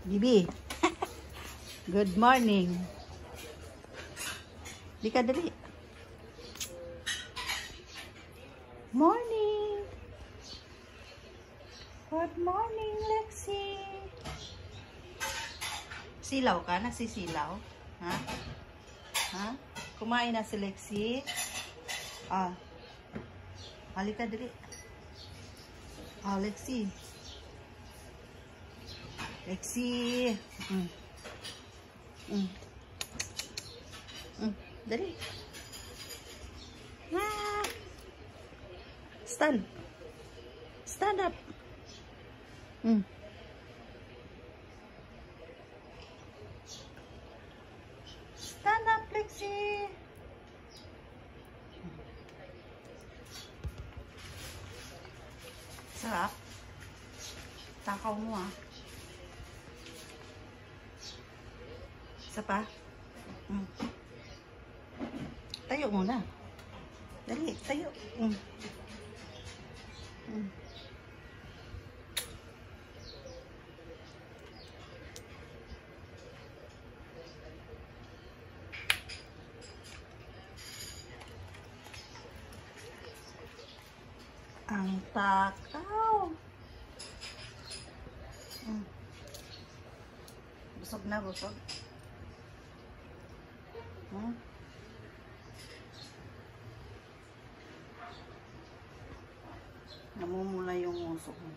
Bibi. Good morning. Di ka dali. Morning. Good morning, Lexi. Silaw ka? Nagsisilaw? Ha? Ha? Kumain na si Lexi? Ah. Halika dali. Ah, Lexi. Lexi. Mm. Mm. Mm. Dali. Ah. Stand. Stand up. Mm. Stand up, Lexi. Sarap. Takaw mo ah. Isa pa. Mm. Tayo muna. Dali, tayo. Mm. Mm. Ang takaw. Mm. Busog na, busog. Hmm? namumula yung usok mo.